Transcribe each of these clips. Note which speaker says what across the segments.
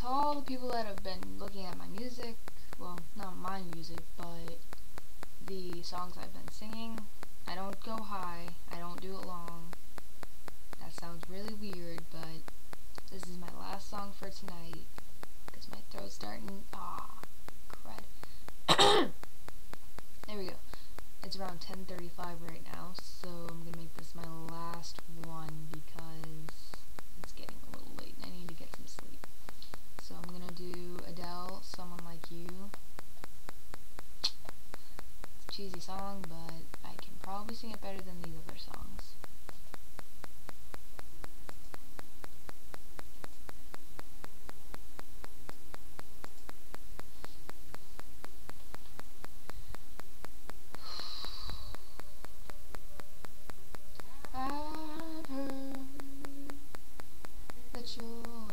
Speaker 1: to all the people that have been looking at my music, well, not my music, but the songs I've been singing, I don't go high, I don't do it long. That sounds really weird, but this is my last song for tonight, because my throat's starting, ah, crud. there we go. It's around 10.35 right now, so I'm going to make this my last one, because it's getting a little late and I need to get some sleep. So I'm going to do Adele, Someone Like You. It's a cheesy song, but I can probably sing it better than these other songs. I've heard that you're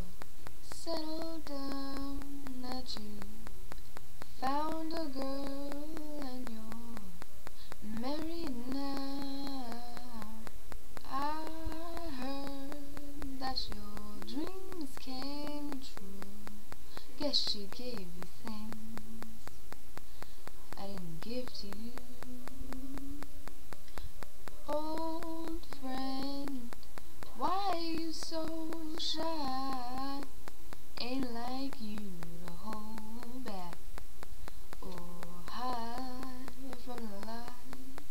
Speaker 1: settled down, that you found a girl and you're married now. I heard that your dreams came true. Guess she gave you things I didn't give to you. Old friend, why are you so shy? Ain't like you to hold back or hide from the light.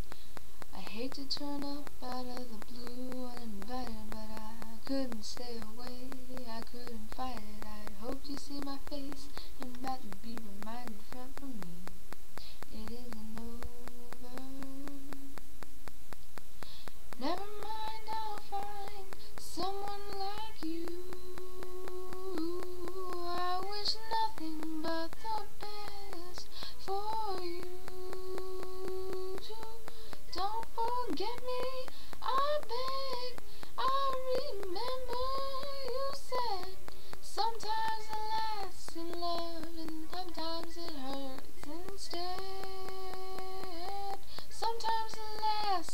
Speaker 1: I hate to turn up out of the blue uninvited, but I couldn't stay away. I couldn't fight it. You see my face about to be reminded from me. It isn't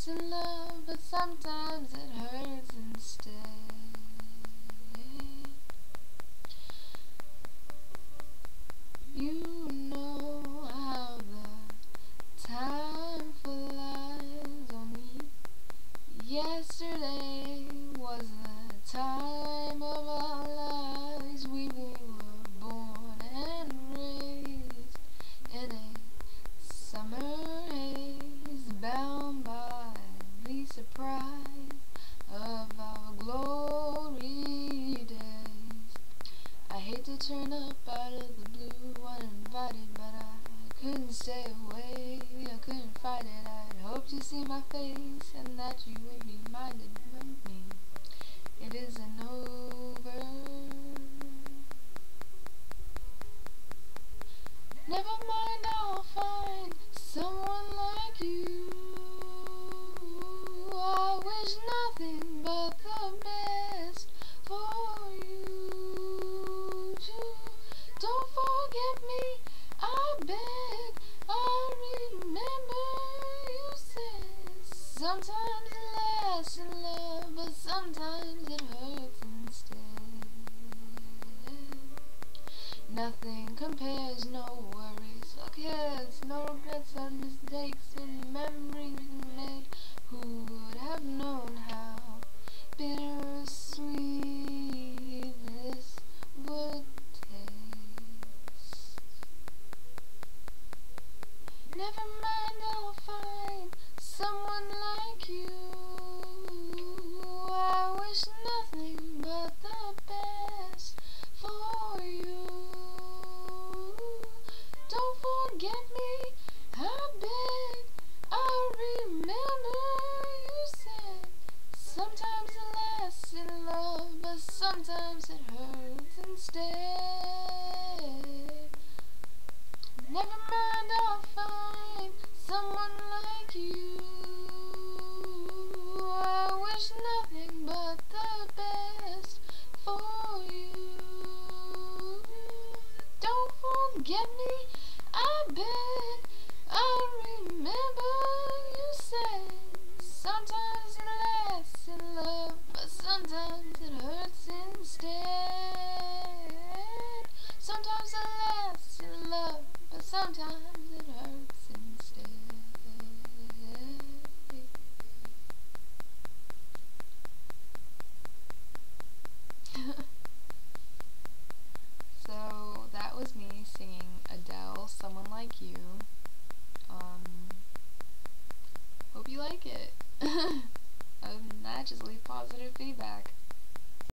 Speaker 1: in love, but sometimes it hurts instead. The surprise of our glory days. I hate to turn up out of the blue uninvited, but I couldn't stay away. I couldn't fight it. I'd hoped to see my face and that you would be minded of me. It isn't over. Sometimes it lasts in love, but sometimes it hurts instead. Nothing compares, no worries, no cares, no regrets or mistakes, and memories made. Who would have known how bittersweet this would taste? Never mind, I'll find someone like you. I wish nothing but the best for you. Don't forget me, like you. I wish nothing but the best for you. Don't forget me, I bet. I remember you said sometimes it lasts in love, but sometimes it hurts instead. Sometimes it lasts in love, but sometimes.